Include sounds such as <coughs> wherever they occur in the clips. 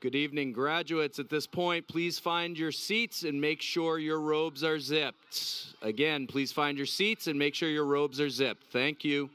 Good evening, graduates. At this point, please find your seats and make sure your robes are zipped. Again, please find your seats and make sure your robes are zipped. Thank you.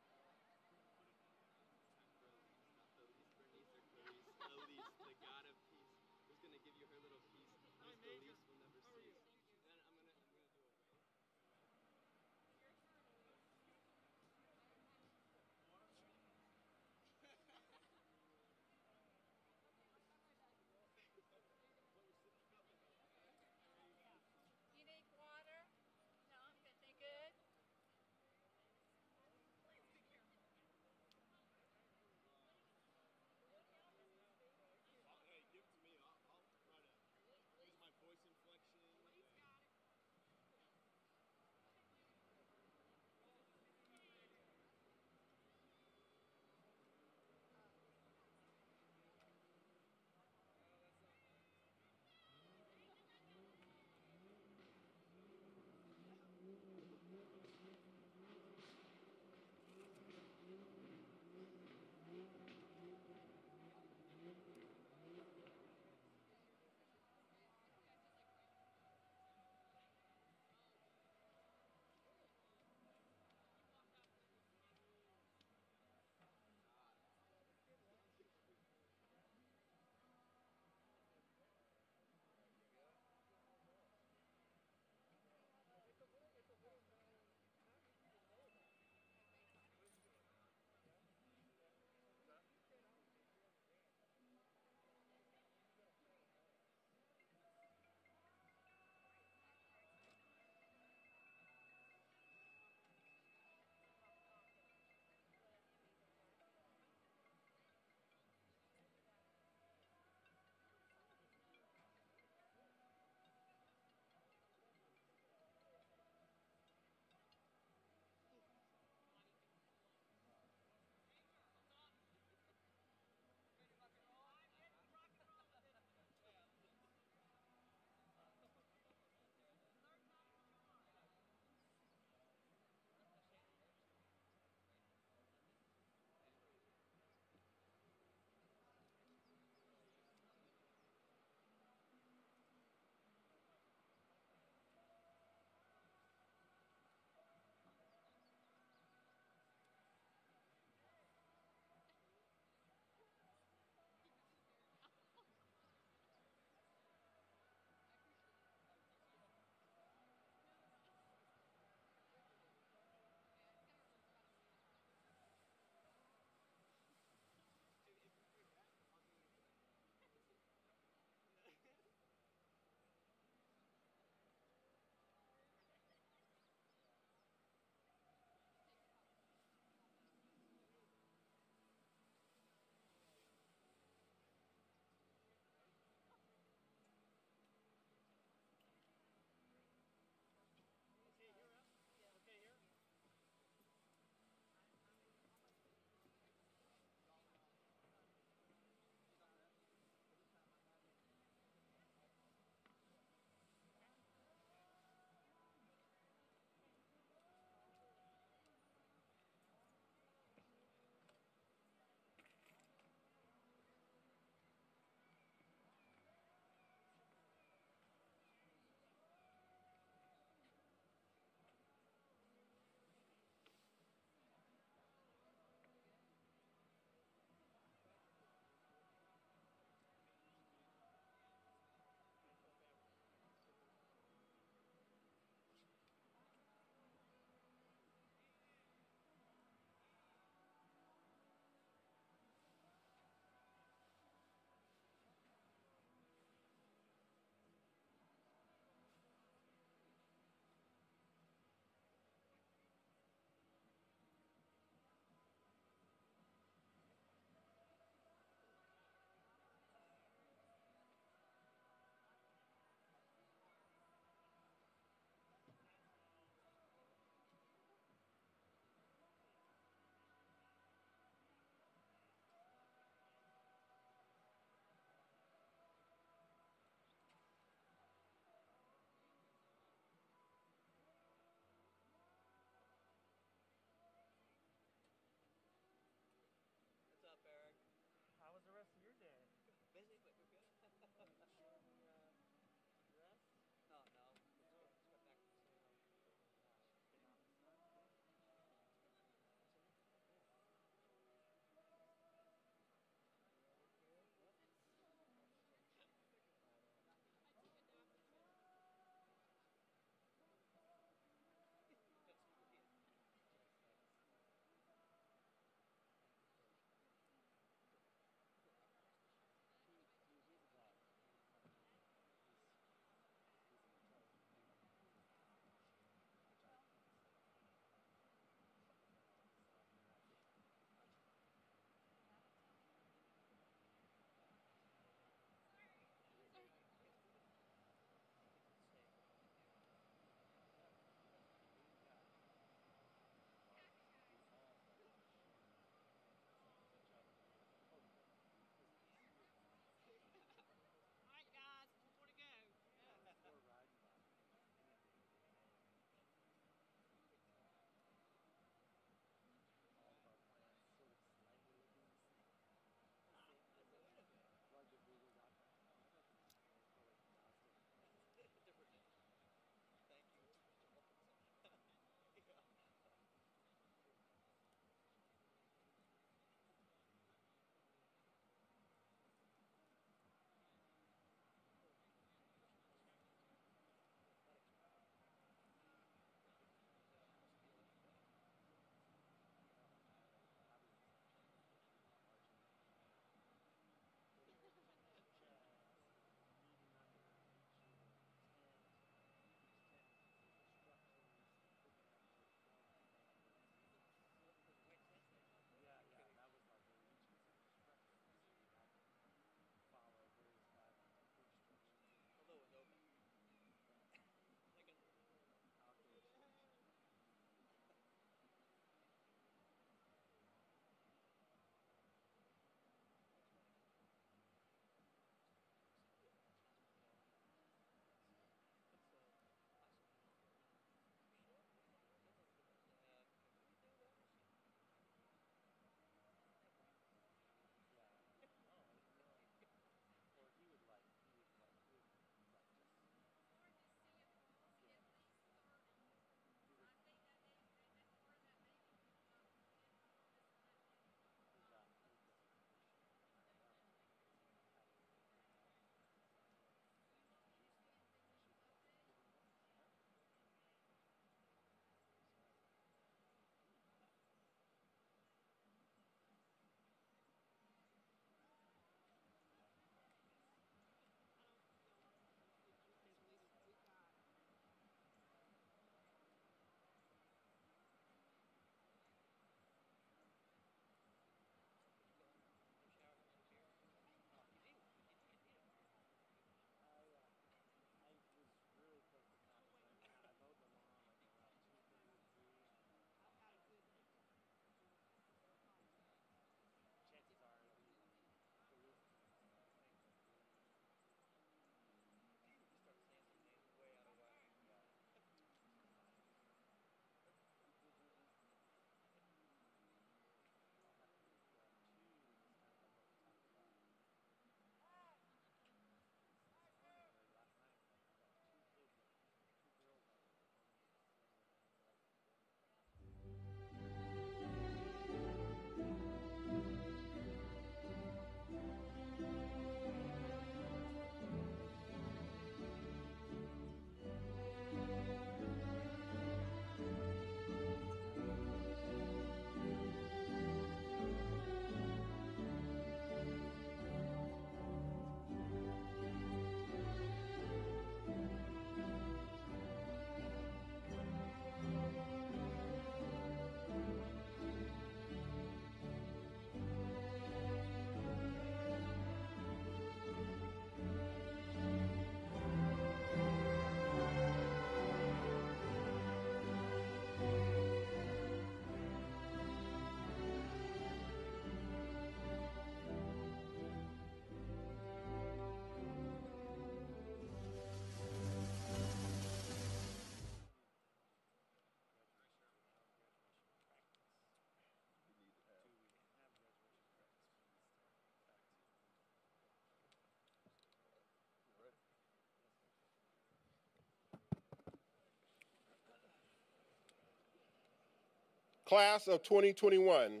Class of 2021,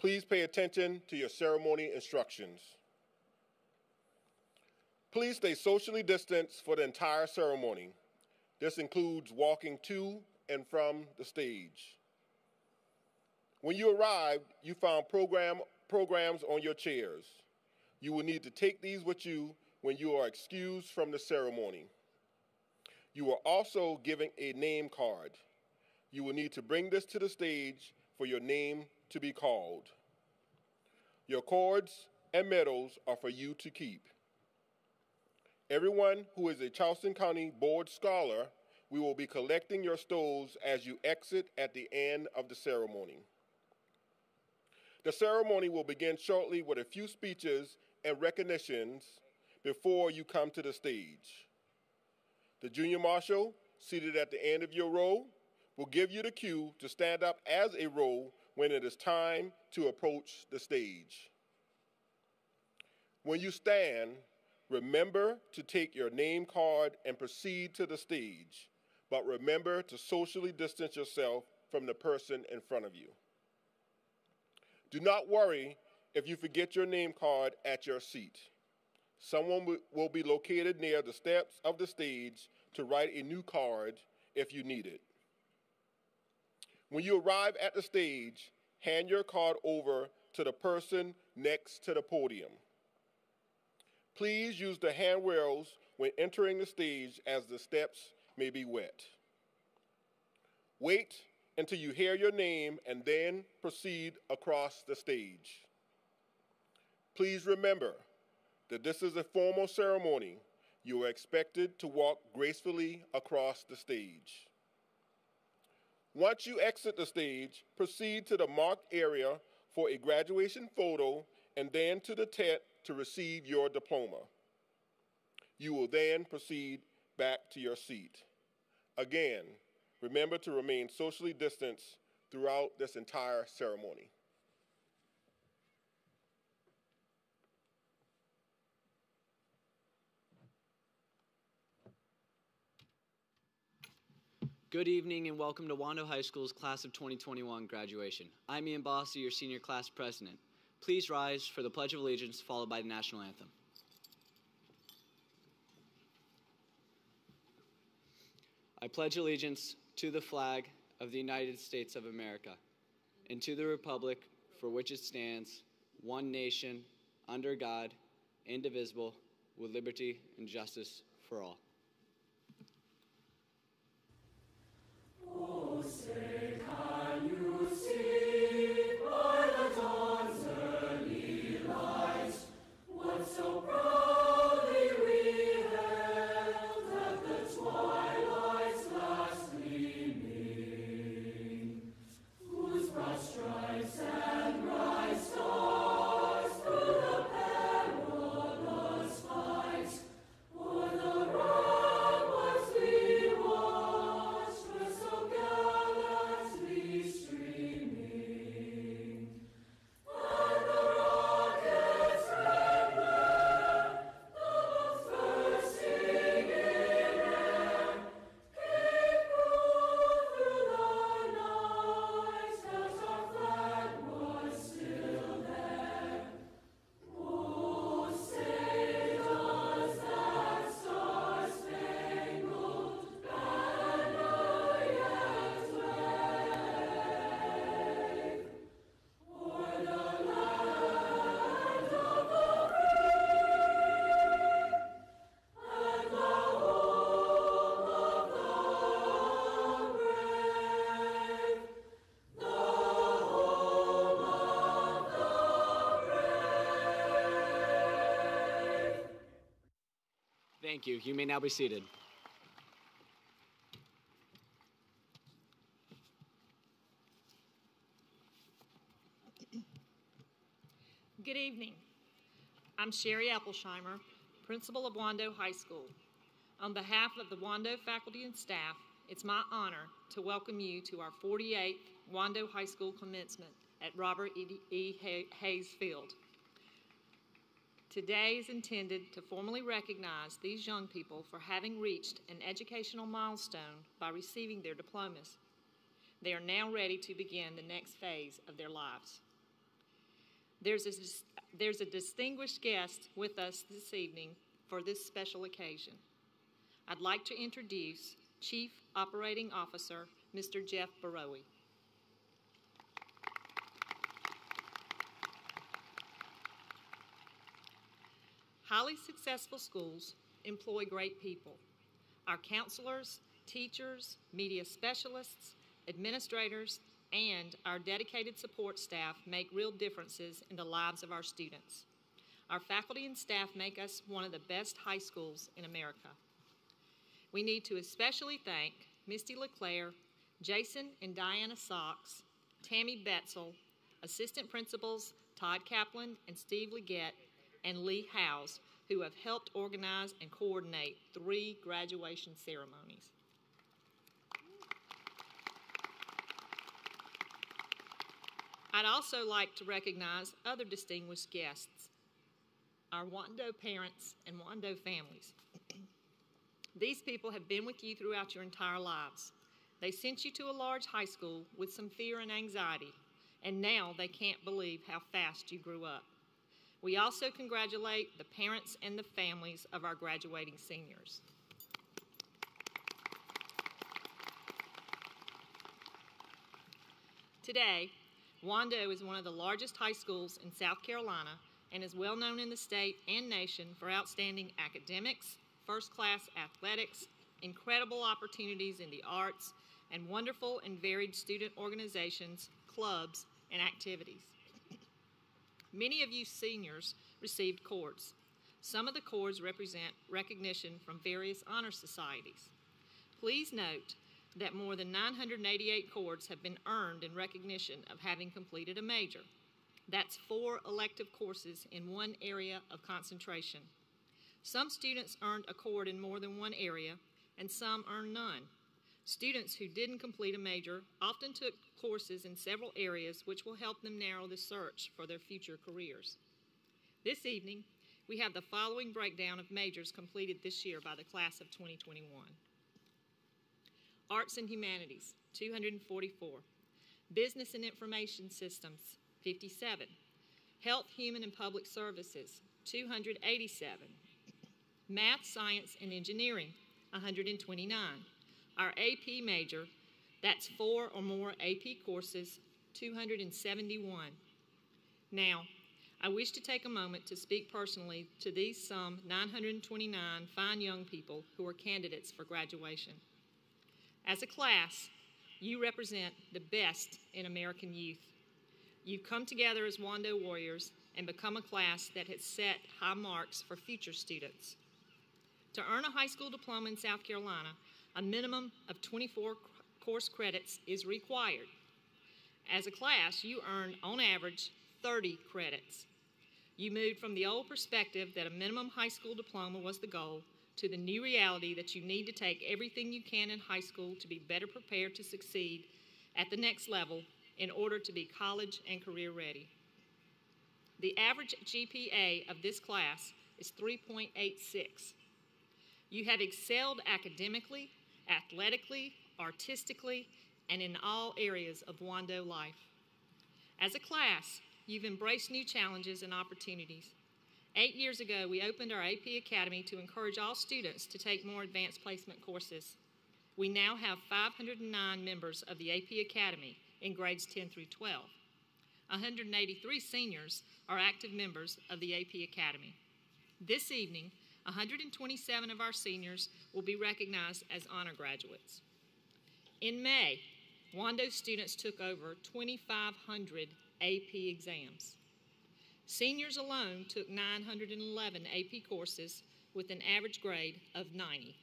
please pay attention to your ceremony instructions. Please stay socially distanced for the entire ceremony. This includes walking to and from the stage. When you arrived, you found program, programs on your chairs. You will need to take these with you when you are excused from the ceremony. You are also given a name card. You will need to bring this to the stage for your name to be called. Your cords and medals are for you to keep. Everyone who is a Charleston County Board Scholar, we will be collecting your stoles as you exit at the end of the ceremony. The ceremony will begin shortly with a few speeches and recognitions before you come to the stage. The junior marshal, seated at the end of your row, will give you the cue to stand up as a row when it is time to approach the stage. When you stand, remember to take your name card and proceed to the stage, but remember to socially distance yourself from the person in front of you. Do not worry if you forget your name card at your seat. Someone will be located near the steps of the stage to write a new card if you need it. When you arrive at the stage, hand your card over to the person next to the podium. Please use the handrails when entering the stage as the steps may be wet. Wait until you hear your name and then proceed across the stage. Please remember that this is a formal ceremony. You are expected to walk gracefully across the stage. Once you exit the stage, proceed to the marked area for a graduation photo and then to the tent to receive your diploma. You will then proceed back to your seat. Again, remember to remain socially distanced throughout this entire ceremony. Good evening and welcome to Wando High School's Class of 2021 graduation. I'm Ian Bossy, your senior class president. Please rise for the Pledge of Allegiance followed by the National Anthem. I pledge allegiance to the flag of the United States of America and to the republic for which it stands, one nation, under God, indivisible, with liberty and justice for all. Oh. Thank you. You may now be seated. Good evening. I'm Sherry Eppelsheimer, principal of Wando High School. On behalf of the Wando faculty and staff, it's my honor to welcome you to our 48th Wando High School commencement at Robert E. Hayes Field. Today is intended to formally recognize these young people for having reached an educational milestone by receiving their diplomas. They are now ready to begin the next phase of their lives. There's a, there's a distinguished guest with us this evening for this special occasion. I'd like to introduce Chief Operating Officer, Mr. Jeff Borowy. Highly successful schools employ great people. Our counselors, teachers, media specialists, administrators, and our dedicated support staff make real differences in the lives of our students. Our faculty and staff make us one of the best high schools in America. We need to especially thank Misty LeClaire, Jason and Diana Socks, Tammy Betzel, assistant principals Todd Kaplan and Steve Leggett, and Lee Howes, who have helped organize and coordinate three graduation ceremonies. I'd also like to recognize other distinguished guests, our Wando parents and Wando families. <clears throat> These people have been with you throughout your entire lives. They sent you to a large high school with some fear and anxiety, and now they can't believe how fast you grew up. We also congratulate the parents and the families of our graduating seniors. Today, Wando is one of the largest high schools in South Carolina and is well known in the state and nation for outstanding academics, first class athletics, incredible opportunities in the arts, and wonderful and varied student organizations, clubs, and activities. Many of you seniors received cords. Some of the cords represent recognition from various honor societies. Please note that more than 988 cords have been earned in recognition of having completed a major. That's four elective courses in one area of concentration. Some students earned a cord in more than one area, and some earned none. Students who didn't complete a major often took courses in several areas which will help them narrow the search for their future careers. This evening, we have the following breakdown of majors completed this year by the class of 2021. Arts and Humanities, 244. Business and Information Systems, 57. Health, Human, and Public Services, 287. Math, Science, and Engineering, 129. Our AP major, that's four or more AP courses, 271. Now, I wish to take a moment to speak personally to these some 929 fine young people who are candidates for graduation. As a class, you represent the best in American youth. You've come together as Wando Warriors and become a class that has set high marks for future students. To earn a high school diploma in South Carolina, a minimum of 24 course credits is required. As a class, you earn, on average, 30 credits. You moved from the old perspective that a minimum high school diploma was the goal to the new reality that you need to take everything you can in high school to be better prepared to succeed at the next level in order to be college and career ready. The average GPA of this class is 3.86. You have excelled academically, athletically, artistically, and in all areas of Wando life. As a class, you've embraced new challenges and opportunities. Eight years ago, we opened our AP Academy to encourage all students to take more advanced placement courses. We now have 509 members of the AP Academy in grades 10 through 12. 183 seniors are active members of the AP Academy. This evening, 127 of our seniors will be recognized as honor graduates. In May, Wando students took over 2,500 AP exams. Seniors alone took 911 AP courses with an average grade of 90.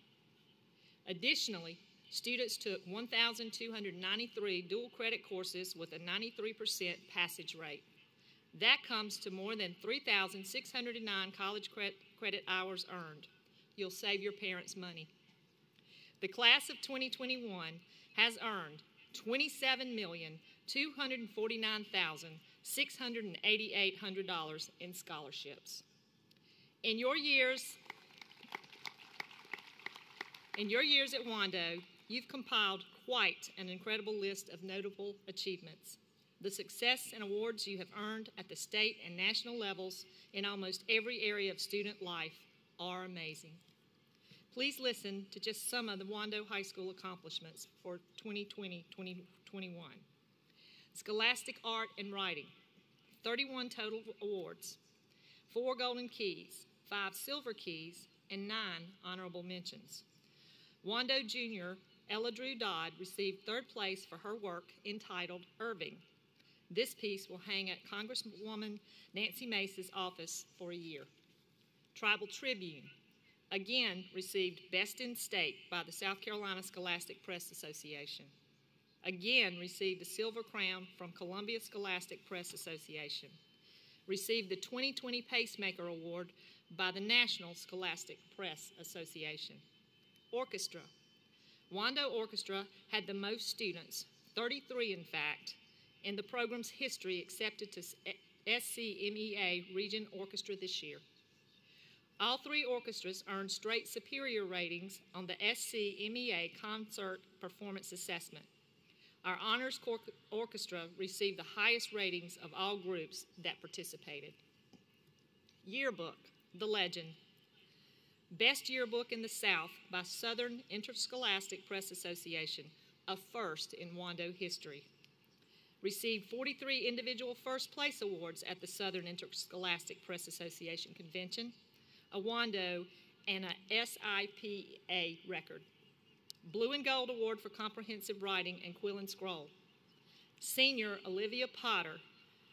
Additionally, students took 1,293 dual credit courses with a 93% passage rate. That comes to more than 3,609 college credit hours earned. You'll save your parents money. The class of 2021 has earned $27,249,688 in scholarships. In your years, in your years at Wando, you've compiled quite an incredible list of notable achievements. The success and awards you have earned at the state and national levels in almost every area of student life are amazing. Please listen to just some of the Wando High School accomplishments for 2020 2021. Scholastic Art and Writing, 31 total awards, four Golden Keys, five Silver Keys, and nine honorable mentions. Wando Jr. Ella Drew Dodd received third place for her work entitled Irving. This piece will hang at Congresswoman Nancy Mace's office for a year. Tribal Tribune, again received Best in State by the South Carolina Scholastic Press Association. Again received a Silver Crown from Columbia Scholastic Press Association. Received the 2020 Pacemaker Award by the National Scholastic Press Association. Orchestra. Wando Orchestra had the most students, 33 in fact, in the program's history accepted to SCMEA Region Orchestra this year. All three orchestras earned straight superior ratings on the SCMEA Concert Performance Assessment. Our honors orchestra received the highest ratings of all groups that participated. Yearbook, The Legend. Best Yearbook in the South by Southern Interscholastic Press Association, a first in Wando history. Received 43 individual first place awards at the Southern Interscholastic Press Association Convention a Wando, and a SIPA record. Blue and Gold Award for Comprehensive Writing and Quill and Scroll. Senior Olivia Potter,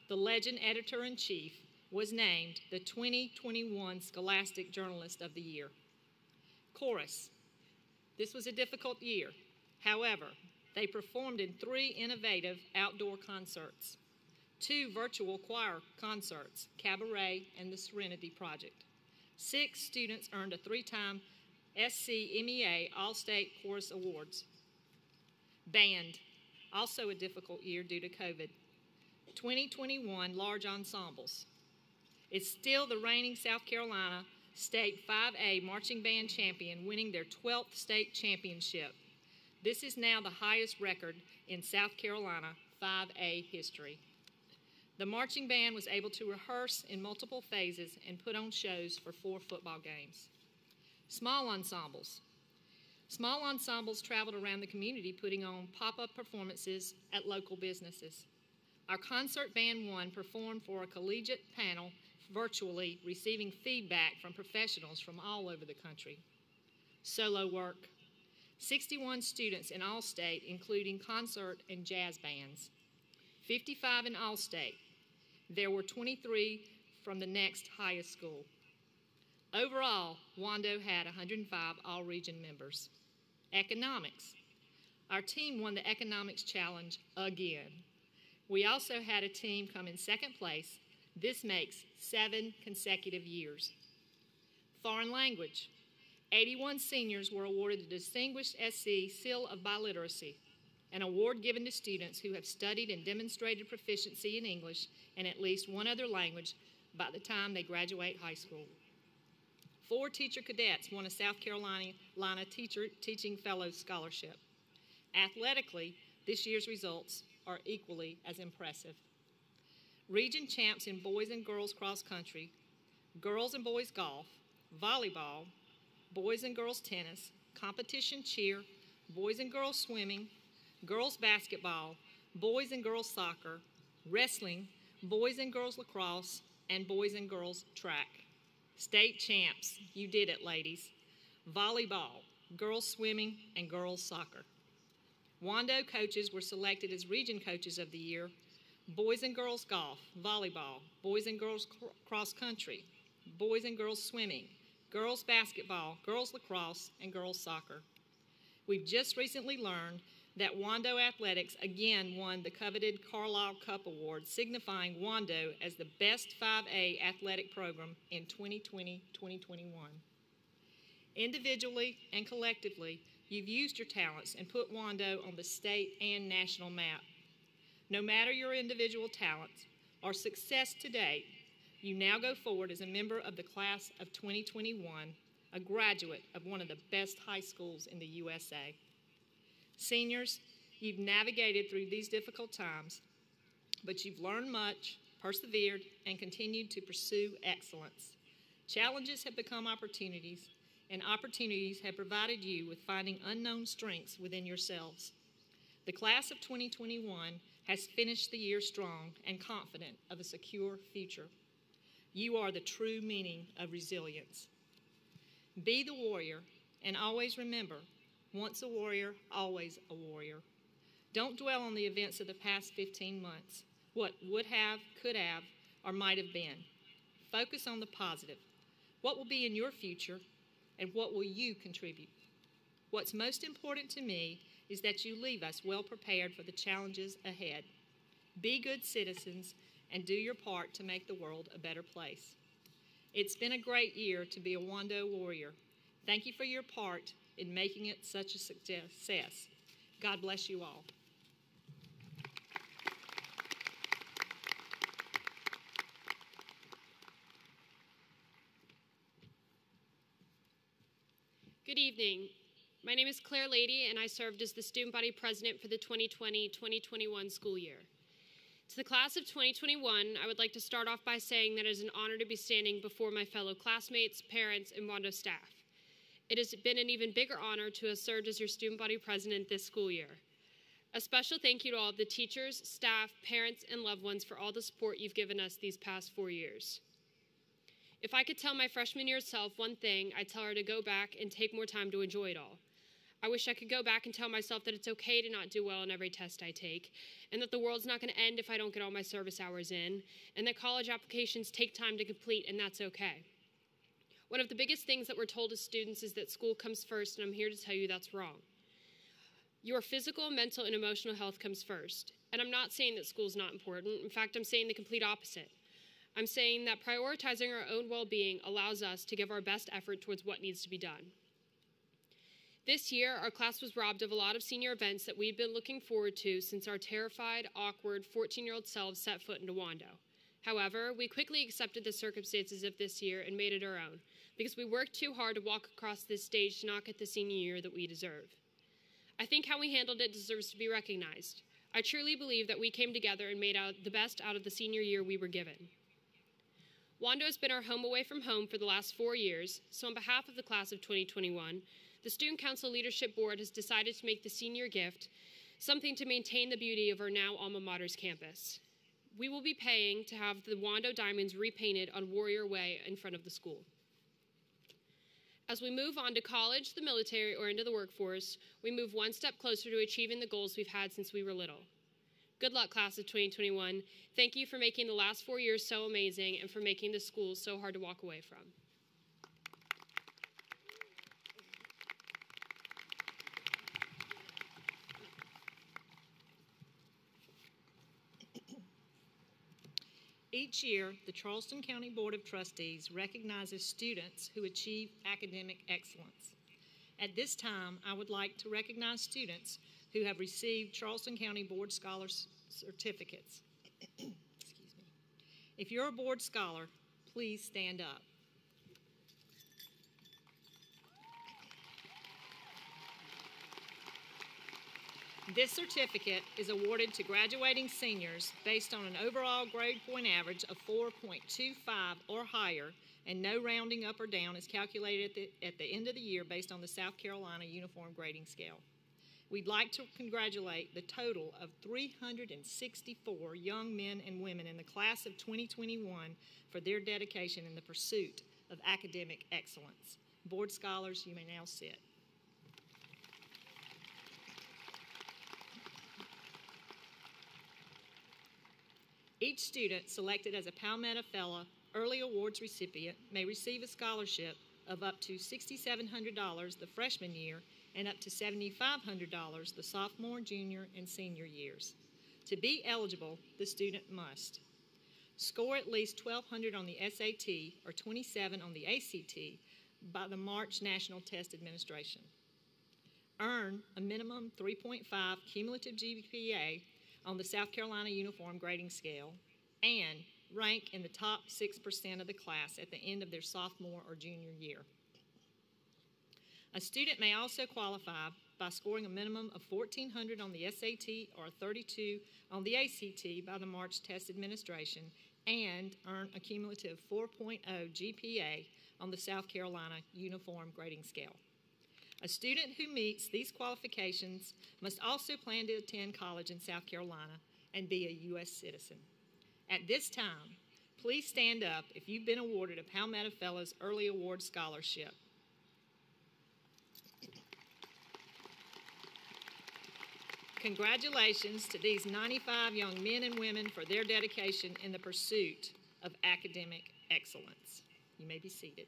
the legend editor in chief, was named the 2021 Scholastic Journalist of the Year. Chorus. This was a difficult year. However, they performed in three innovative outdoor concerts, two virtual choir concerts, Cabaret and the Serenity Project. Six students earned a three time SCMEA All State Chorus Awards. Band, also a difficult year due to COVID. 2021 Large Ensembles. It's still the reigning South Carolina State 5A Marching Band champion, winning their 12th state championship. This is now the highest record in South Carolina 5A history. The marching band was able to rehearse in multiple phases and put on shows for four football games. Small ensembles. Small ensembles traveled around the community putting on pop up performances at local businesses. Our concert band one performed for a collegiate panel virtually, receiving feedback from professionals from all over the country. Solo work. 61 students in All-State, including concert and jazz bands. 55 in All-State, there were 23 from the next highest school. Overall, Wando had 105 all region members. Economics. Our team won the economics challenge again. We also had a team come in second place. This makes seven consecutive years. Foreign language. 81 seniors were awarded the Distinguished SC Seal of Biliteracy an award given to students who have studied and demonstrated proficiency in English and at least one other language by the time they graduate high school. Four teacher cadets won a South Carolina teacher, Teaching Fellows Scholarship. Athletically, this year's results are equally as impressive. Region champs in boys and girls cross country, girls and boys golf, volleyball, boys and girls tennis, competition cheer, boys and girls swimming, girls basketball, boys and girls soccer, wrestling, boys and girls lacrosse, and boys and girls track. State champs, you did it, ladies. Volleyball, girls swimming, and girls soccer. Wando coaches were selected as region coaches of the year. Boys and girls golf, volleyball, boys and girls cross country, boys and girls swimming, girls basketball, girls lacrosse, and girls soccer. We've just recently learned that Wando Athletics again won the coveted Carlisle Cup Award, signifying Wando as the best 5A athletic program in 2020 2021. Individually and collectively, you've used your talents and put Wando on the state and national map. No matter your individual talents our success to date, you now go forward as a member of the class of 2021, a graduate of one of the best high schools in the USA. Seniors, you've navigated through these difficult times, but you've learned much, persevered, and continued to pursue excellence. Challenges have become opportunities, and opportunities have provided you with finding unknown strengths within yourselves. The class of 2021 has finished the year strong and confident of a secure future. You are the true meaning of resilience. Be the warrior, and always remember once a warrior, always a warrior. Don't dwell on the events of the past 15 months, what would have, could have, or might have been. Focus on the positive. What will be in your future, and what will you contribute? What's most important to me is that you leave us well prepared for the challenges ahead. Be good citizens and do your part to make the world a better place. It's been a great year to be a Wando warrior. Thank you for your part in making it such a success. God bless you all. Good evening. My name is Claire Lady, and I served as the student body president for the 2020 2021 school year. To the class of 2021, I would like to start off by saying that it is an honor to be standing before my fellow classmates, parents, and Wando staff. It has been an even bigger honor to have served as your student body president this school year. A special thank you to all of the teachers, staff, parents, and loved ones for all the support you've given us these past four years. If I could tell my freshman year self one thing, I'd tell her to go back and take more time to enjoy it all. I wish I could go back and tell myself that it's okay to not do well in every test I take, and that the world's not going to end if I don't get all my service hours in, and that college applications take time to complete, and that's okay. One of the biggest things that we're told as students is that school comes first, and I'm here to tell you that's wrong. Your physical, mental, and emotional health comes first. And I'm not saying that school's not important. In fact, I'm saying the complete opposite. I'm saying that prioritizing our own well being allows us to give our best effort towards what needs to be done. This year, our class was robbed of a lot of senior events that we'd been looking forward to since our terrified, awkward 14 year old selves set foot in Wando. However, we quickly accepted the circumstances of this year and made it our own, because we worked too hard to walk across this stage to not get the senior year that we deserve. I think how we handled it deserves to be recognized. I truly believe that we came together and made out the best out of the senior year we were given. Wando has been our home away from home for the last four years, so on behalf of the class of 2021, the Student Council Leadership Board has decided to make the senior gift something to maintain the beauty of our now alma mater's campus. We will be paying to have the Wando Diamonds repainted on Warrior Way in front of the school. As we move on to college, the military, or into the workforce, we move one step closer to achieving the goals we've had since we were little. Good luck, class of 2021. Thank you for making the last four years so amazing and for making the school so hard to walk away from. Each year, the Charleston County Board of Trustees recognizes students who achieve academic excellence. At this time, I would like to recognize students who have received Charleston County Board Scholar certificates. <coughs> Excuse me. If you're a board scholar, please stand up. This certificate is awarded to graduating seniors based on an overall grade point average of 4.25 or higher, and no rounding up or down is calculated at the, at the end of the year based on the South Carolina Uniform Grading Scale. We'd like to congratulate the total of 364 young men and women in the class of 2021 for their dedication in the pursuit of academic excellence. Board scholars, you may now sit. Each student selected as a Palmetto Fellow Early Awards recipient may receive a scholarship of up to $6,700 the freshman year and up to $7,500 the sophomore, junior, and senior years. To be eligible, the student must score at least 1200 on the SAT or 27 on the ACT by the March National Test Administration. Earn a minimum 3.5 cumulative GPA on the South Carolina Uniform Grading Scale and rank in the top 6% of the class at the end of their sophomore or junior year. A student may also qualify by scoring a minimum of 1400 on the SAT or 32 on the ACT by the March Test Administration and earn a cumulative 4.0 GPA on the South Carolina Uniform Grading Scale. A student who meets these qualifications must also plan to attend college in South Carolina and be a U.S. citizen. At this time, please stand up if you've been awarded a Palmetto Fellows Early Award Scholarship. Congratulations to these 95 young men and women for their dedication in the pursuit of academic excellence. You may be seated.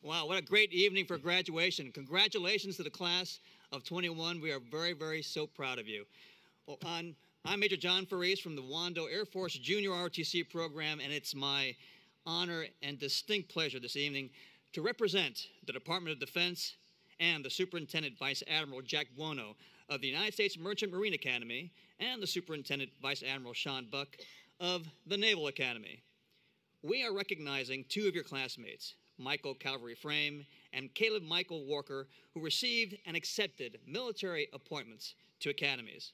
Wow, what a great evening for graduation. Congratulations to the class of 21. We are very, very so proud of you. Well, on, I'm Major John Faris from the Wando Air Force Junior ROTC program, and it's my honor and distinct pleasure this evening to represent the Department of Defense and the Superintendent Vice Admiral Jack Buono of the United States Merchant Marine Academy and the Superintendent Vice Admiral Sean Buck of the Naval Academy. We are recognizing two of your classmates, Michael Calvary Frame, and Caleb Michael Walker, who received and accepted military appointments to academies.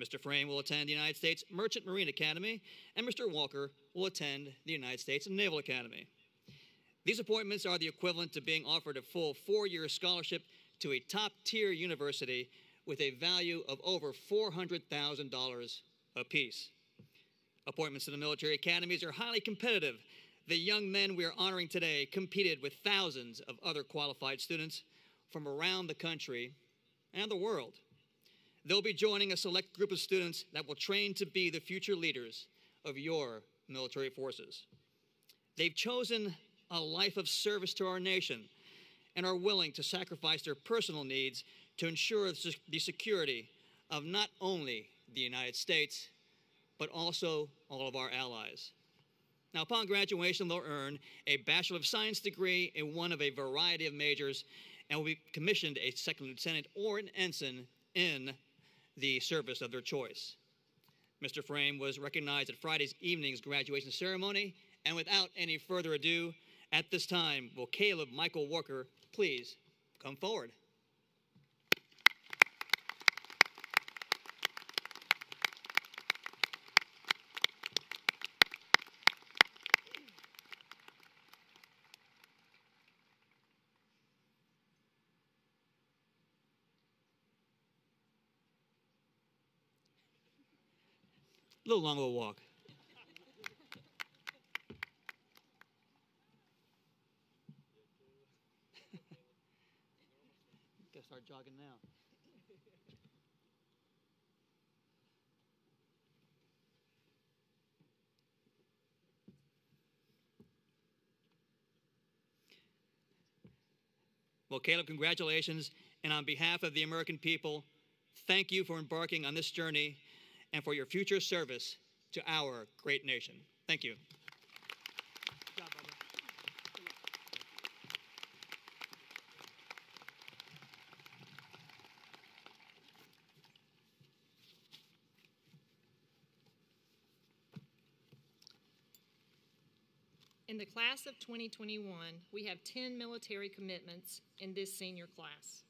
Mr. Frame will attend the United States Merchant Marine Academy, and Mr. Walker will attend the United States Naval Academy. These appointments are the equivalent to being offered a full four year scholarship to a top tier university with a value of over $400,000 apiece. Appointments to the military academies are highly competitive the young men we are honoring today competed with thousands of other qualified students from around the country and the world. They'll be joining a select group of students that will train to be the future leaders of your military forces. They've chosen a life of service to our nation and are willing to sacrifice their personal needs to ensure the security of not only the United States, but also all of our allies. Now, upon graduation, they'll earn a Bachelor of Science degree in one of a variety of majors and will be commissioned a second lieutenant or an ensign in the service of their choice. Mr. Frame was recognized at Friday's evening's graduation ceremony, and without any further ado, at this time, will Caleb Michael Walker please come forward? Little long of a walk. <laughs> Gotta start jogging now. Well, Caleb, congratulations. And on behalf of the American people, thank you for embarking on this journey and for your future service to our great nation. Thank you. In the class of 2021, we have 10 military commitments in this senior class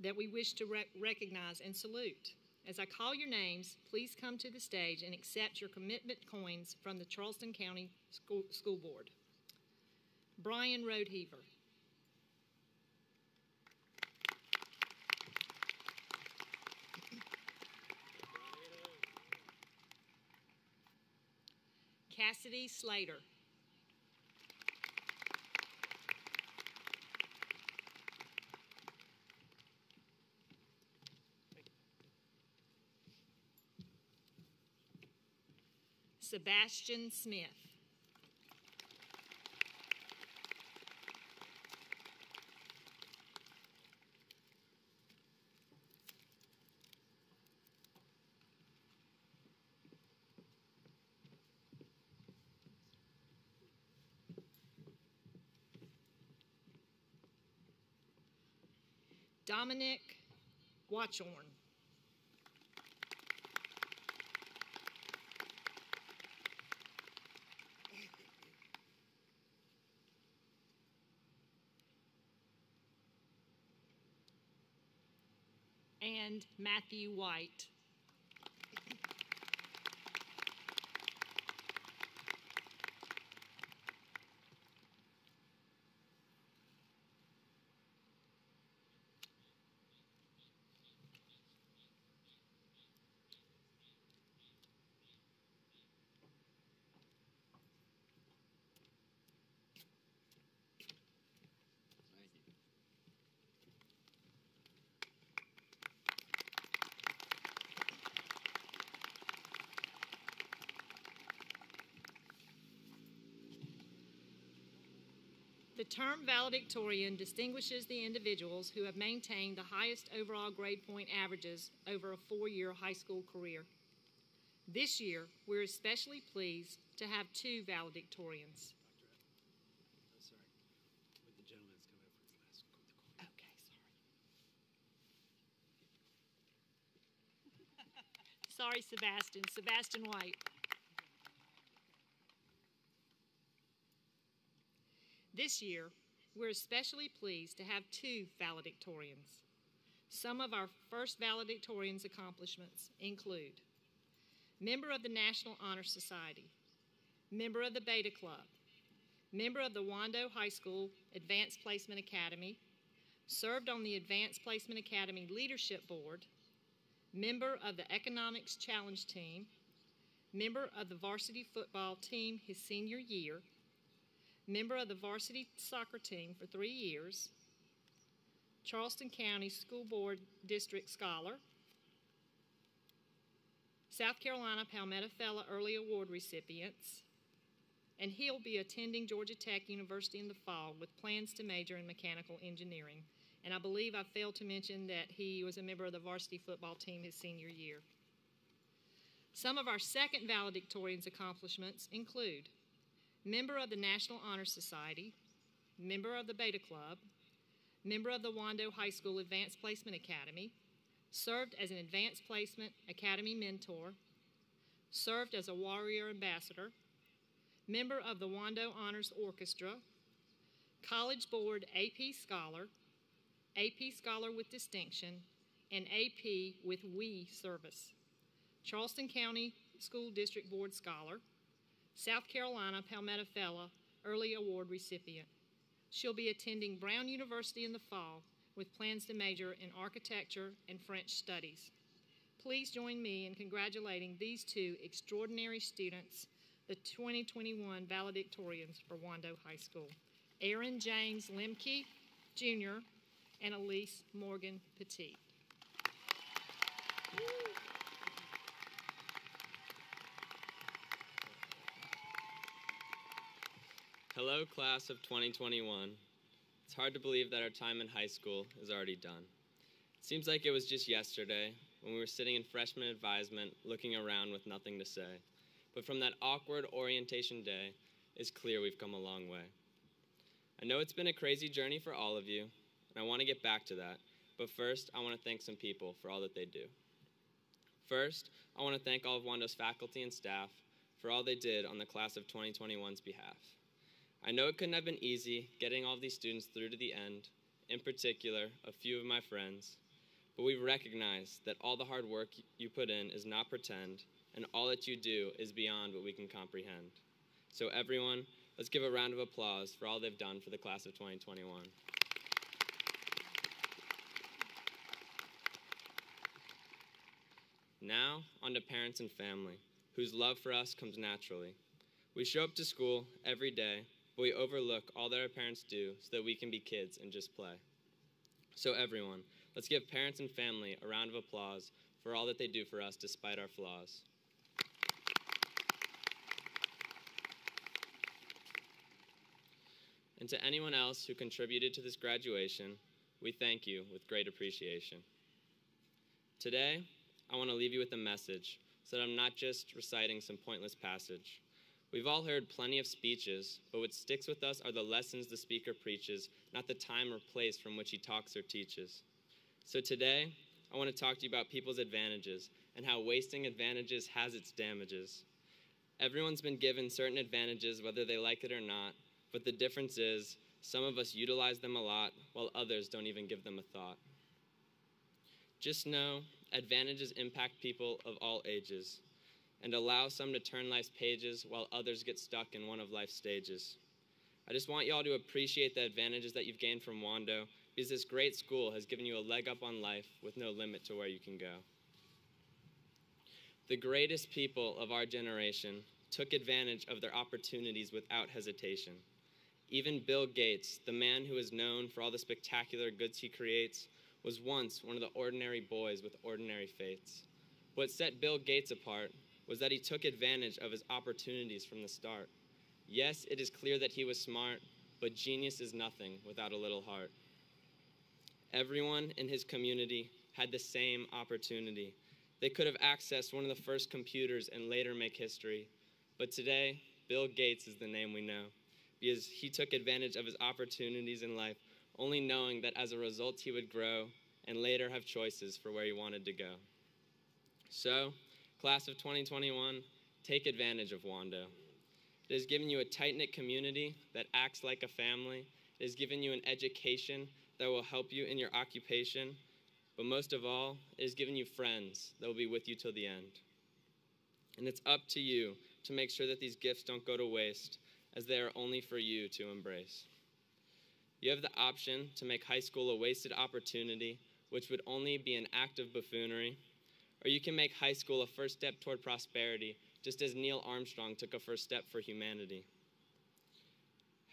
that we wish to rec recognize and salute. As I call your names, please come to the stage and accept your commitment coins from the Charleston County School, Board. Brian Roadheaver. Cassidy Slater. Sebastian Smith. Dominic Watchorn. And Matthew White. Term valedictorian distinguishes the individuals who have maintained the highest overall grade point averages over a four year high school career. This year, we're especially pleased to have two valedictorians. Sorry, Sebastian. Sebastian White. This year, we're especially pleased to have two valedictorians. Some of our first valedictorians' accomplishments include member of the National Honor Society, member of the Beta Club, member of the Wando High School Advanced Placement Academy, served on the Advanced Placement Academy Leadership Board, member of the Economics Challenge Team, member of the varsity football team his senior year, member of the varsity soccer team for three years, Charleston County School Board District Scholar, South Carolina Palmetto Fellow Early Award recipients, and he'll be attending Georgia Tech University in the fall with plans to major in mechanical engineering. And I believe I failed to mention that he was a member of the varsity football team his senior year. Some of our second valedictorian's accomplishments include member of the National Honor Society, member of the Beta Club, member of the Wando High School Advanced Placement Academy, served as an Advanced Placement Academy mentor, served as a Warrior Ambassador, member of the Wando Honors Orchestra, College Board AP Scholar, AP Scholar with Distinction, and AP with WE Service, Charleston County School District Board Scholar, South Carolina Palmetto Fellow Early Award recipient. She'll be attending Brown University in the fall with plans to major in architecture and French studies. Please join me in congratulating these two extraordinary students, the 2021 valedictorians for Wando High School, Aaron James Lemke Jr. and Elise Morgan Petit. Hello, class of 2021. It's hard to believe that our time in high school is already done. It seems like it was just yesterday when we were sitting in freshman advisement looking around with nothing to say. But from that awkward orientation day, it's clear we've come a long way. I know it's been a crazy journey for all of you, and I want to get back to that. But first, I want to thank some people for all that they do. First, I want to thank all of Wando's faculty and staff for all they did on the class of 2021's behalf. I know it couldn't have been easy getting all these students through to the end, in particular, a few of my friends, but we recognize that all the hard work you put in is not pretend, and all that you do is beyond what we can comprehend. So, everyone, let's give a round of applause for all they've done for the class of 2021. Now, on to parents and family, whose love for us comes naturally. We show up to school every day but we overlook all that our parents do so that we can be kids and just play. So, everyone, let's give parents and family a round of applause for all that they do for us despite our flaws. And to anyone else who contributed to this graduation, we thank you with great appreciation. Today, I want to leave you with a message so that I'm not just reciting some pointless passage. We've all heard plenty of speeches, but what sticks with us are the lessons the speaker preaches, not the time or place from which he talks or teaches. So today, I want to talk to you about people's advantages and how wasting advantages has its damages. Everyone's been given certain advantages, whether they like it or not, but the difference is some of us utilize them a lot, while others don't even give them a thought. Just know advantages impact people of all ages and allow some to turn life's pages while others get stuck in one of life's stages. I just want y'all to appreciate the advantages that you've gained from Wando because this great school has given you a leg up on life with no limit to where you can go. The greatest people of our generation took advantage of their opportunities without hesitation. Even Bill Gates, the man who is known for all the spectacular goods he creates, was once one of the ordinary boys with ordinary fates. What set Bill Gates apart was that he took advantage of his opportunities from the start. Yes, it is clear that he was smart, but genius is nothing without a little heart. Everyone in his community had the same opportunity. They could have accessed one of the first computers and later make history. But today, Bill Gates is the name we know because he took advantage of his opportunities in life, only knowing that as a result he would grow and later have choices for where he wanted to go. So, class of 2021, take advantage of Wando. It has given you a tight knit community that acts like a family. It has given you an education that will help you in your occupation. But most of all, it has given you friends that will be with you till the end. And it's up to you to make sure that these gifts don't go to waste, as they are only for you to embrace. You have the option to make high school a wasted opportunity, which would only be an act of buffoonery, or you can make high school a first step toward prosperity, just as Neil Armstrong took a first step for humanity.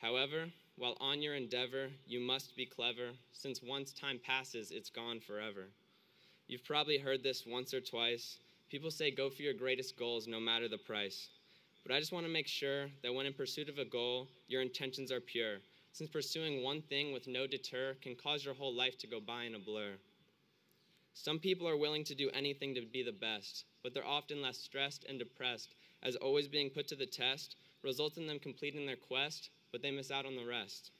However, while on your endeavor, you must be clever, since once time passes, it's gone forever. You've probably heard this once or twice. People say go for your greatest goals no matter the price. But I just want to make sure that when in pursuit of a goal, your intentions are pure, since pursuing one thing with no deter can cause your whole life to go by in a blur. Some people are willing to do anything to be the best, but they're often less stressed and depressed, as always being put to the test results in them completing their quest, but they miss out on the rest.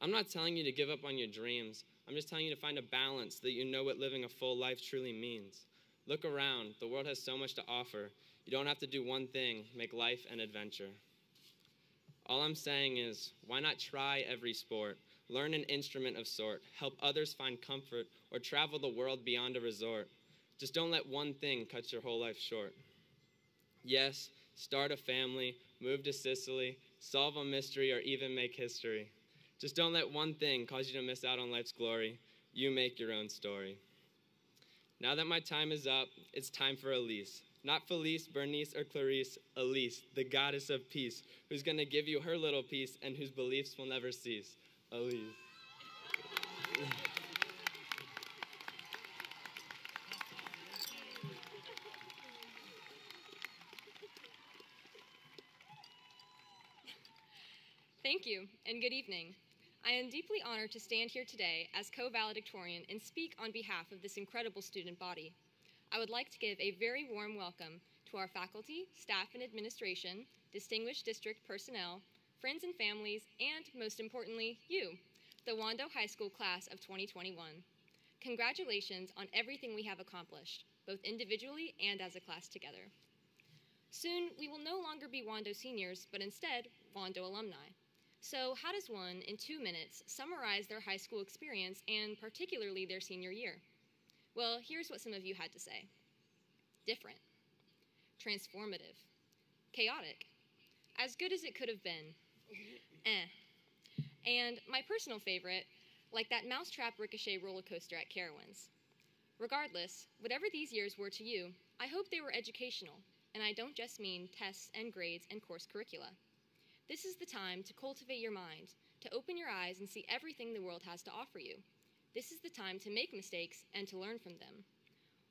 I'm not telling you to give up on your dreams. I'm just telling you to find a balance that you know what living a full life truly means. Look around. The world has so much to offer. You don't have to do one thing, make life an adventure. All I'm saying is, why not try every sport? Learn an instrument of sort, help others find comfort, or travel the world beyond a resort. Just don't let one thing cut your whole life short. Yes, start a family, move to Sicily, solve a mystery, or even make history. Just don't let one thing cause you to miss out on life's glory. You make your own story. Now that my time is up, it's time for Elise. Not Felice, Bernice, or Clarice, Elise, the goddess of peace, who's going to give you her little piece and whose beliefs will never cease. Elise. Thank you, and good evening. I am deeply honored to stand here today as co valedictorian and speak on behalf of this incredible student body. I would like to give a very warm welcome to our faculty, staff, and administration, distinguished district personnel, friends and families, and most importantly, you, the Wando High School class of 2021. Congratulations on everything we have accomplished, both individually and as a class together. Soon, we will no longer be Wando seniors, but instead, Wando alumni. So, how does one, in two minutes, summarize their high school experience and particularly their senior year? Well, here's what some of you had to say different, transformative, chaotic, as good as it could have been, eh. And my personal favorite, like that mousetrap ricochet roller coaster at Carowinds. Regardless, whatever these years were to you, I hope they were educational, and I don't just mean tests and grades and course curricula. This is the time to cultivate your mind, to open your eyes and see everything the world has to offer you. This is the time to make mistakes and to learn from them.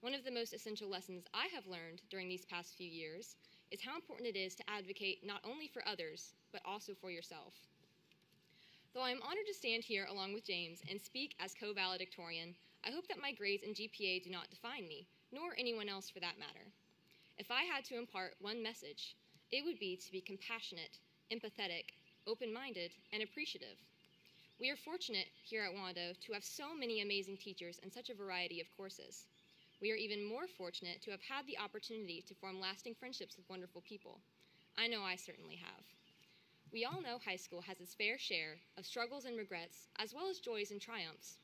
One of the most essential lessons I have learned during these past few years is how important it is to advocate not only for others, but also for yourself. Though I am honored to stand here along with James and speak as co valedictorian, I hope that my grades and GPA do not define me, nor anyone else for that matter. If I had to impart one message, it would be to be compassionate, empathetic, open minded, and appreciative. We are fortunate here at Wando to have so many amazing teachers and such a variety of courses. We are even more fortunate to have had the opportunity to form lasting friendships with wonderful people. I know I certainly have. We all know high school has its fair share of struggles and regrets, as well as joys and triumphs.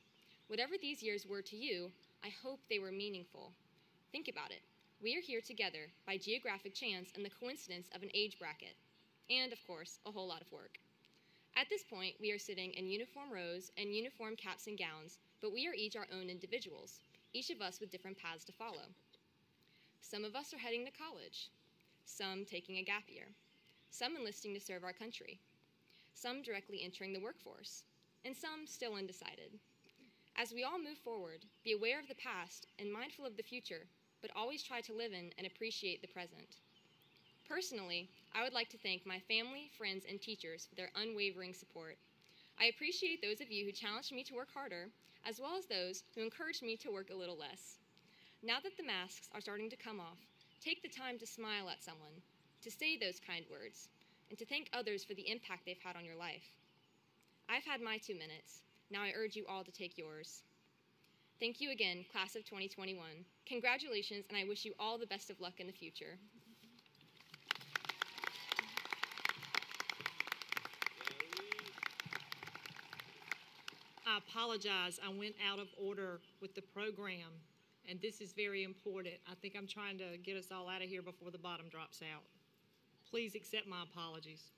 Whatever these years were to you, I hope they were meaningful. Think about it. We are here together by geographic chance and the coincidence of an age bracket, and of course, a whole lot of work. At this point, we are sitting in uniform rows and uniform caps and gowns, but we are each our own individuals, each of us with different paths to follow. Some of us are heading to college, some taking a gap year, some enlisting to serve our country, some directly entering the workforce, and some still undecided. As we all move forward, be aware of the past and mindful of the future, but always try to live in and appreciate the present. Personally, I would like to thank my family, friends, and teachers for their unwavering support. I appreciate those of you who challenged me to work harder, as well as those who encouraged me to work a little less. Now that the masks are starting to come off, take the time to smile at someone, to say those kind words, and to thank others for the impact they've had on your life. I've had my two minutes. Now I urge you all to take yours. Thank you again, class of 2021. Congratulations, and I wish you all the best of luck in the future. I apologize. I went out of order with the program, and this is very important. I think I'm trying to get us all out of here before the bottom drops out. Please accept my apologies.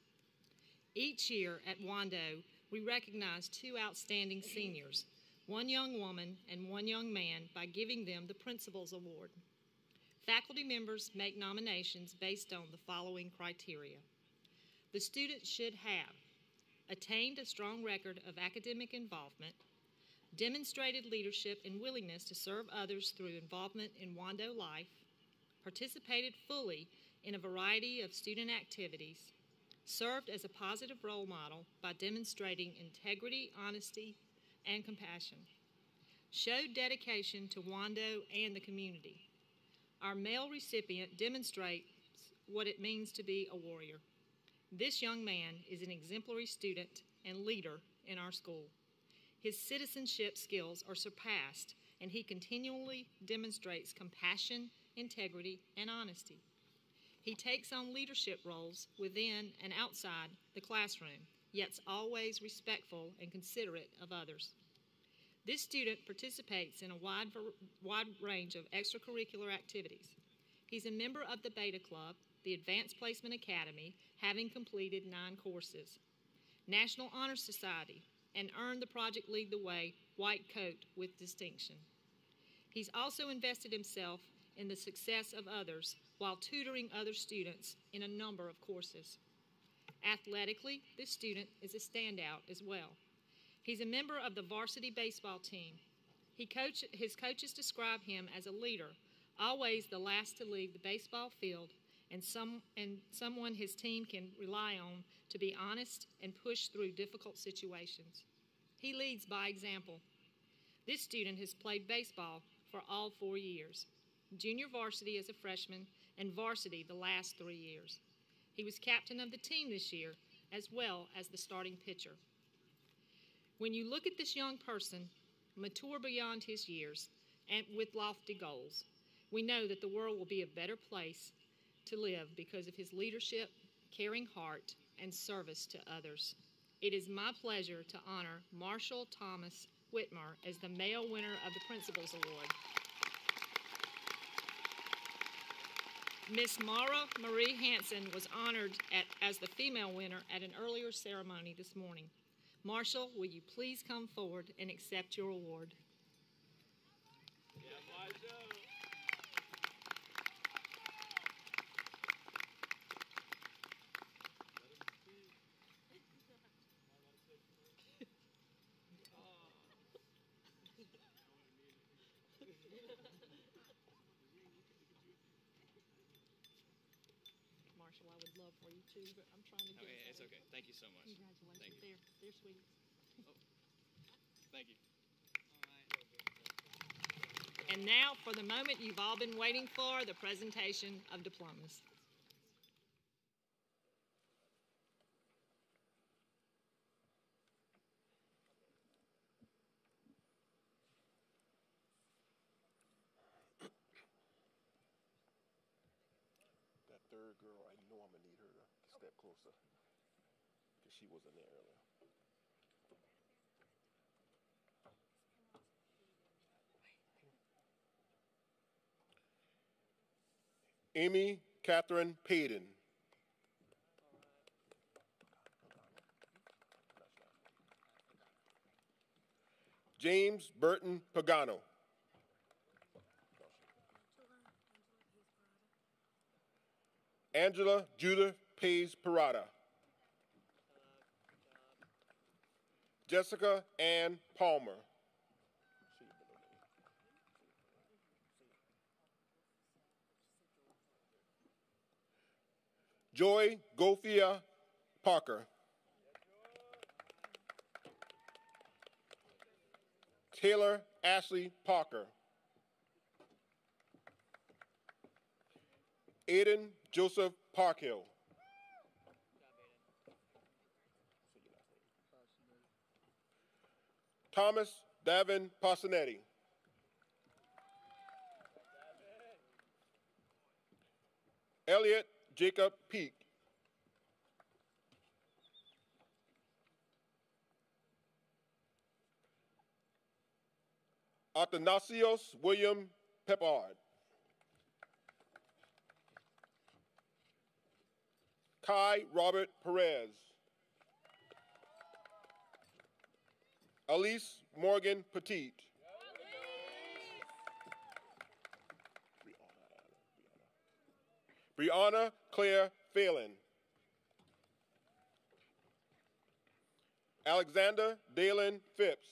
Each year at Wando, we recognize two outstanding seniors, one young woman and one young man, by giving them the Principals Award. Faculty members make nominations based on the following criteria. The student should have attained a strong record of academic involvement, demonstrated leadership and willingness to serve others through involvement in Wando life, participated fully in a variety of student activities, served as a positive role model by demonstrating integrity, honesty, and compassion, showed dedication to Wando and the community. Our male recipient demonstrates what it means to be a warrior. This young man is an exemplary student and leader in our school. His citizenship skills are surpassed, and he continually demonstrates compassion, integrity, and honesty. He takes on leadership roles within and outside the classroom, yet always respectful and considerate of others. This student participates in a wide, wide range of extracurricular activities. He's a member of the Beta Club, the Advanced Placement Academy, having completed nine courses, National Honor Society, and earned the Project Lead the Way white coat with distinction. He's also invested himself in the success of others while tutoring other students in a number of courses. Athletically, this student is a standout as well. He's a member of the varsity baseball team. He coach, his coaches describe him as a leader, always the last to leave the baseball field and, some, and someone his team can rely on to be honest and push through difficult situations. He leads by example. This student has played baseball for all four years junior varsity as a freshman, and varsity the last three years. He was captain of the team this year, as well as the starting pitcher. When you look at this young person, mature beyond his years, and with lofty goals, we know that the world will be a better place to live because of his leadership, caring heart, and service to others. It is my pleasure to honor Marshall Thomas Whitmer as the male winner of the Principals Award. Miss Mara Marie Hanson was honored at, as the female winner at an earlier ceremony this morning. Marshall, will you please come forward and accept your award? week. Oh. Thank you. And now for the moment you've all been waiting for, the presentation of diplomas. That third girl, I know I'm gonna need her to step closer because she wasn't there earlier. Amy Catherine Payton. James Burton Pagano. Angela Judith Pays Parada. Jessica Ann Palmer. Joy Gophia Parker. Taylor Ashley Parker. Aiden Joseph Parkhill. Thomas Davin Pasanetti. Elliot Jacob Peak. Athanasios William Peppard. Kai Robert Perez. Elise Morgan Petit. Brianna Claire Phelan. Alexander Dalen Phipps.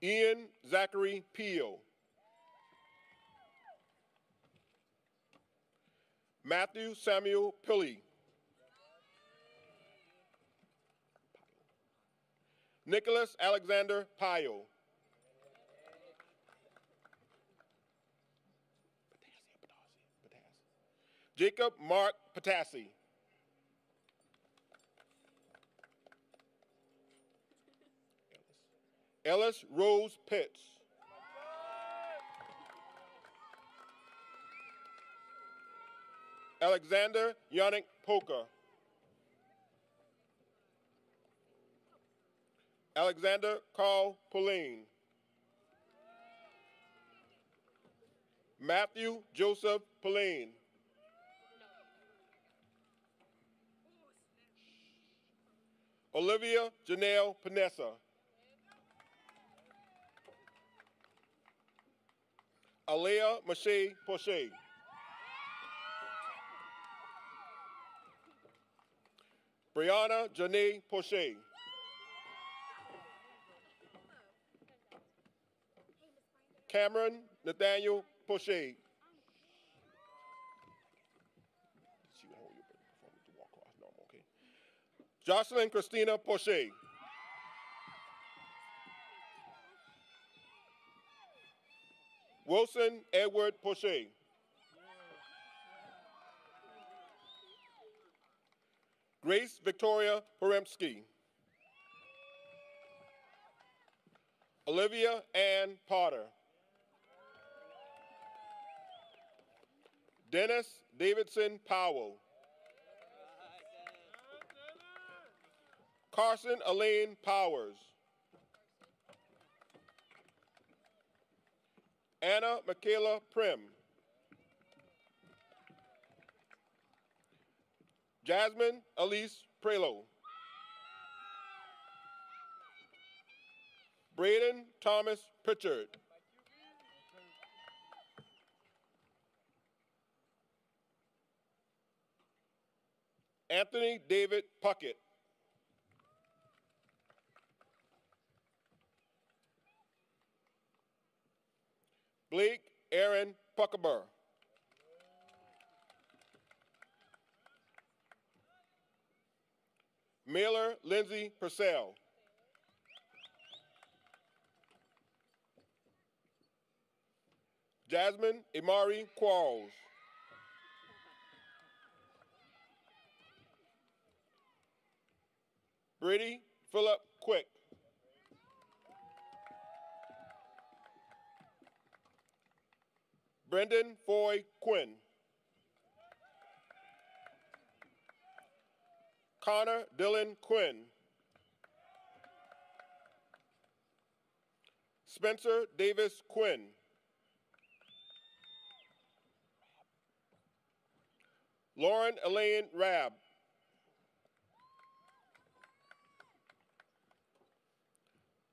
Ian Zachary Peel. Matthew Samuel Pilley. Nicholas Alexander Pyle. Jacob Mark Patassi. Ellis Rose Pitts. Alexander Yannick Polka. Alexander Carl Pauline. Matthew Joseph Pauline. Olivia Janelle Panessa. Alea Mache Poche. Brianna Janae Poche. Cameron Nathaniel Poche. Jocelyn Christina Poche. Wilson Edward Poche. Grace Victoria Poremski. Olivia Ann Potter. Dennis Davidson Powell. Carson Elaine Powers. Anna Michaela Prim. Jasmine Elise Prelo. Braden Thomas Pritchard. Anthony David Puckett. Blake Aaron Puckaber. Mailer Lindsay Purcell. Jasmine Imari Quarles. Brady Philip Quick. Brendan Foy Quinn. Connor Dylan Quinn. Spencer Davis Quinn. Lauren Elaine Rab.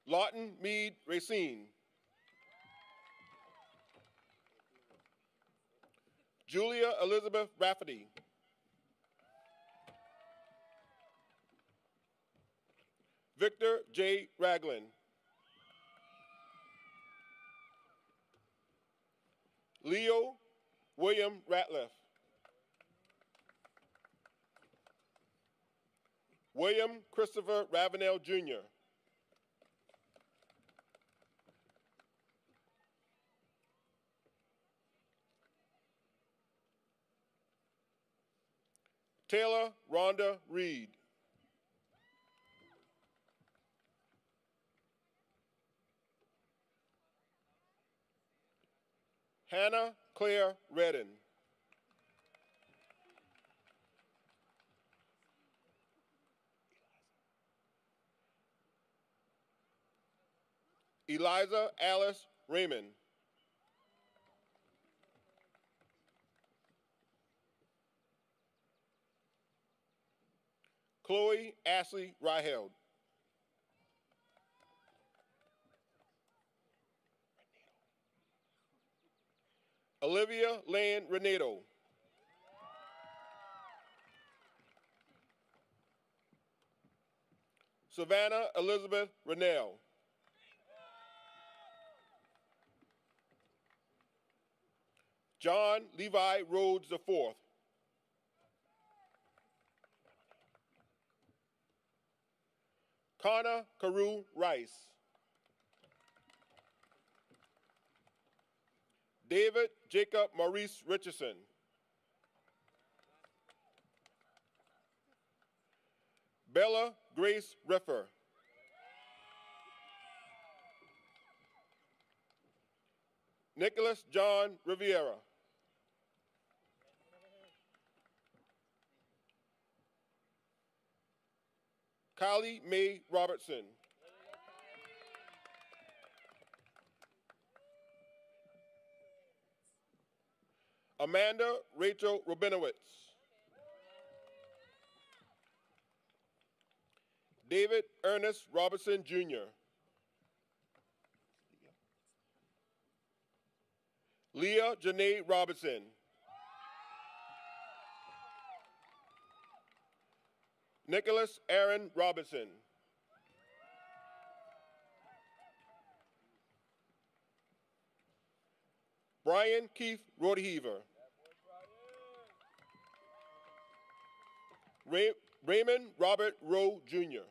Lawton Mead Racine. Julia Elizabeth Rafferty. Victor J. Ragland. Leo William Ratliff. William Christopher Ravenel Jr. Taylor Rhonda Reed. Hannah Claire Redden. Eliza Alice Raymond. Chloe Ashley Ryheld. Olivia Lane Renato. Savannah Elizabeth Renell. John Levi Rhodes IV. Connor Carew Rice. David Jacob Maurice Richardson. Bella Grace Riffer. Nicholas John Riviera. Kylie Mae Robertson. Amanda Rachel Rubinowitz. David Ernest Robertson Jr. Leah Janae Robinson. Nicholas Aaron Robinson. Brian Keith Rodheaver. Ray, Raymond Robert Rowe Jr.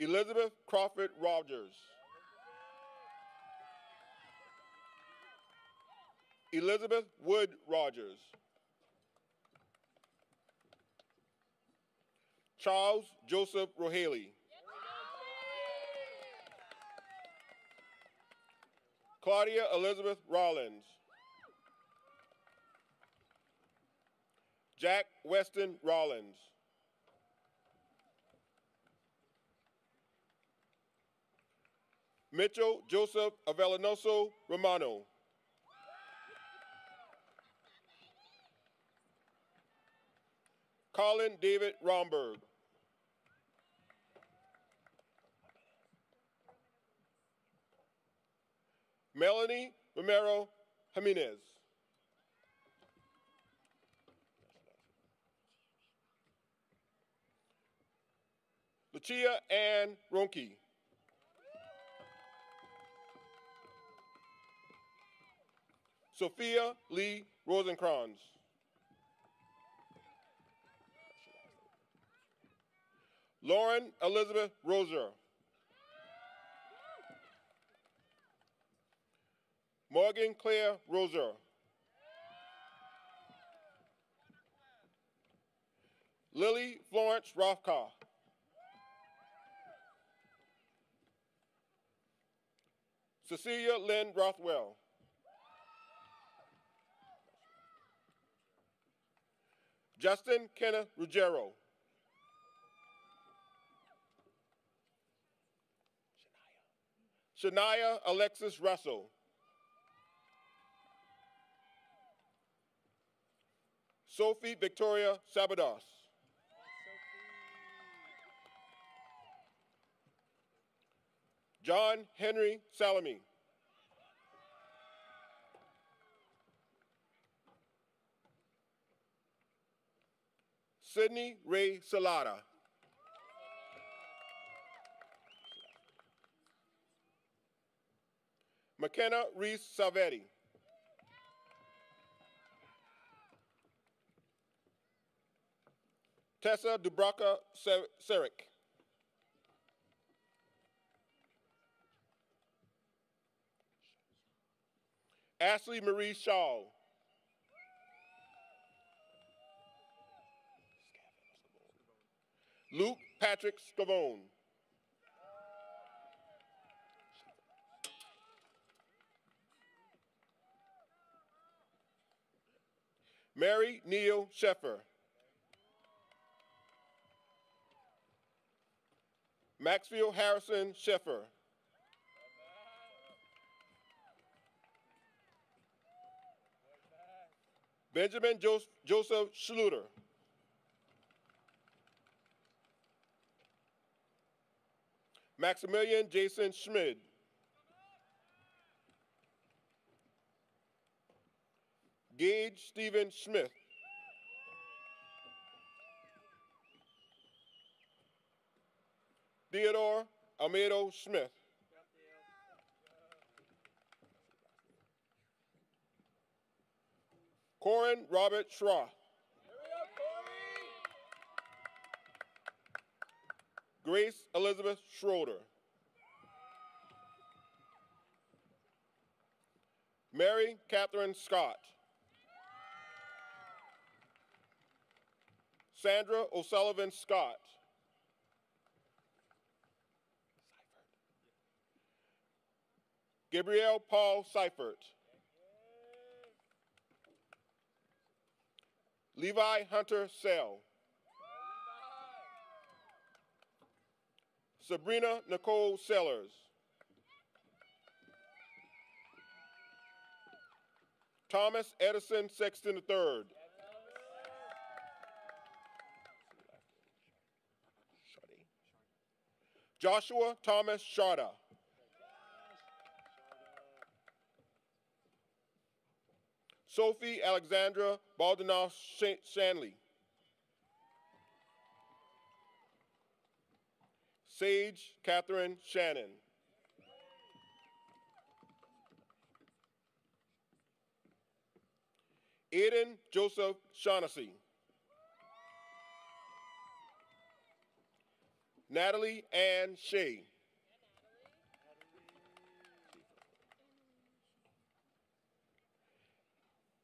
Elizabeth Crawford Rogers. Elizabeth Wood Rogers. Charles Joseph Rohaley. Claudia Elizabeth Rollins. Jack Weston Rollins. Mitchell Joseph Avellanoso Romano. Colin David Romberg. Melanie Romero Jimenez. Lucia Ann Ronke. Sophia Lee Rosencrans. Lauren Elizabeth Roser. Morgan Claire Roser. Lily Florence Rothkoff. Cecilia Lynn Rothwell. Justin Kenneth Ruggiero. Shania Alexis Russell. Sophie Victoria Sabados. John Henry Salami. Sydney Ray Salada. McKenna Reese Salvetti. Tessa Dubraka Serik. Ashley Marie Shaw. Luke Patrick Scavone. Mary Neal Sheffer. Maxfield Harrison Sheffer. Benjamin Joseph Schluter. Maximilian Jason Schmid. Gage Stephen Smith. Theodore Almedo Smith. Corin Robert Schroth. Grace Elizabeth Schroeder. Mary Catherine Scott. Sandra O'Sullivan Scott. Gabrielle Paul Seifert. Levi Hunter Sell. Sabrina Nicole Sellers. Thomas Edison Sexton III. Joshua Thomas Sharda. Sophie Alexandra Baldenoff Shanley. Sage Catherine Shannon. Aiden Joseph Shaughnessy. Natalie Ann Shea.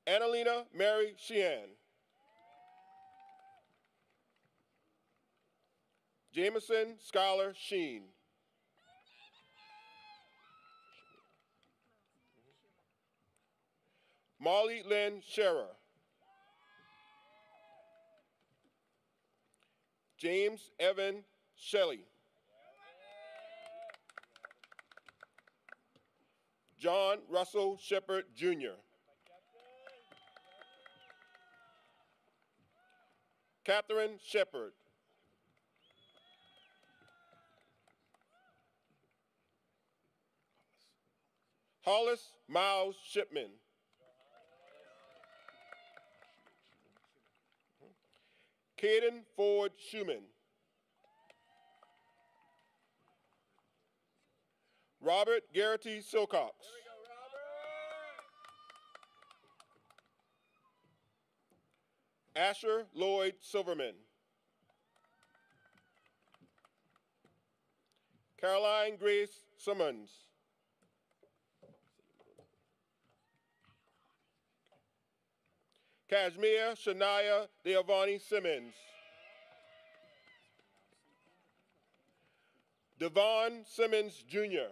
Annalena Mary Sheehan. Jameson Scholar Sheen. Molly Lynn Scherer. James Evan Shelley. John Russell Shepard Jr. Catherine Shepard. Hollis Miles Shipman. Caden Ford Schumann. Robert Garrity Silcox. Asher Lloyd Silverman. Caroline Grace Simmons. Kashmir Shania Deavani Simmons. Devon Simmons Jr.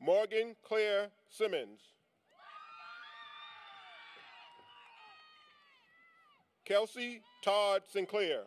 Morgan Claire Simmons. Kelsey Todd Sinclair.